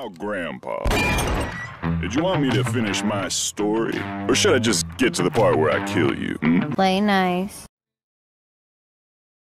Now, Grandpa, did you want me to finish my story? Or should I just get to the part where I kill you? Hmm? Play nice.